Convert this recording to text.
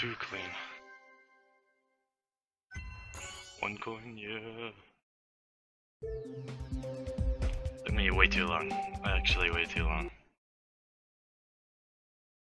too clean. One coin, yeah. Took me way too long. Actually, way too long.